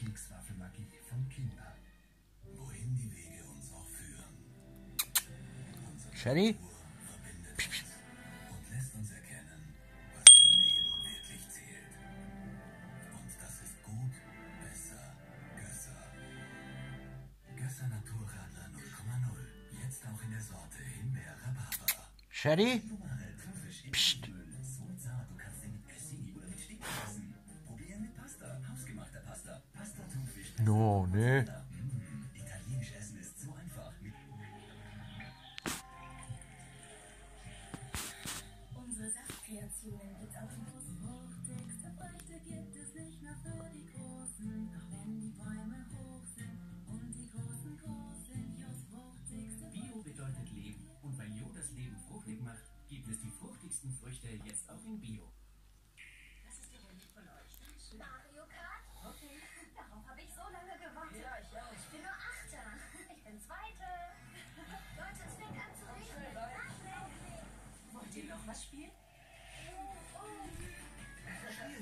Kekswaffelmagie von Kinder. Wohin die Wege uns auch führen. Unsere Sherry? Kultur verbindet uns und lässt uns erkennen, was im Leben wirklich zählt. Und das ist gut, besser, Gösser. Gösser Naturradler 0,0. Jetzt auch in der Sorte Himbeer-Rhabarber. Sherry? Fruchtigste Bio bedeutet Leben. Und weil Jo das Leben fruchtig macht, gibt es die fruchtigsten Früchte jetzt auch in Bio.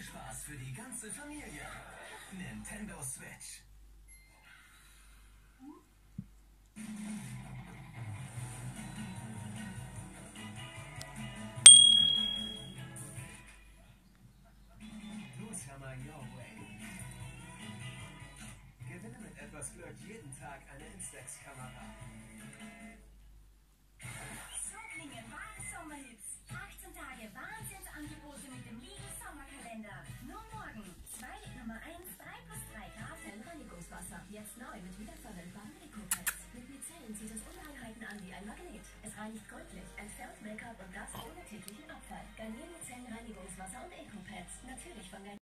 Spielspaß für die ganze Familie. Nintendo Switch. Newshammer Your Way. Gewinne mit etwas Glück jeden Tag eine Instax-Kamera. Reinigt gründlich, entfernt Make-up und Dust ohne täglichen Abfall. Garnier Mycelen Reinigungswasser und Eco-Pads. Natürlich von Garnier.